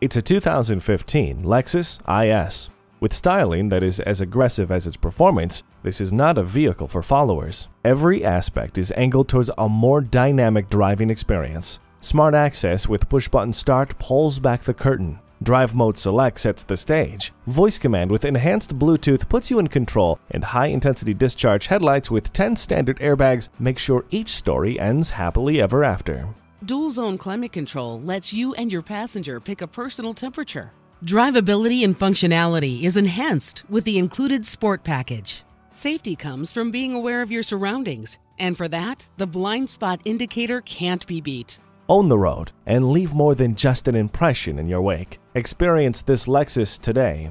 It's a 2015 Lexus IS. With styling that is as aggressive as its performance, this is not a vehicle for followers. Every aspect is angled towards a more dynamic driving experience. Smart Access with push button start pulls back the curtain. Drive Mode Select sets the stage. Voice Command with enhanced Bluetooth puts you in control, and High Intensity Discharge headlights with 10 standard airbags make sure each story ends happily ever after. Dual Zone Climate Control lets you and your passenger pick a personal temperature. Drivability and functionality is enhanced with the included Sport Package. Safety comes from being aware of your surroundings, and for that, the blind spot indicator can't be beat. Own the road and leave more than just an impression in your wake. Experience this Lexus today.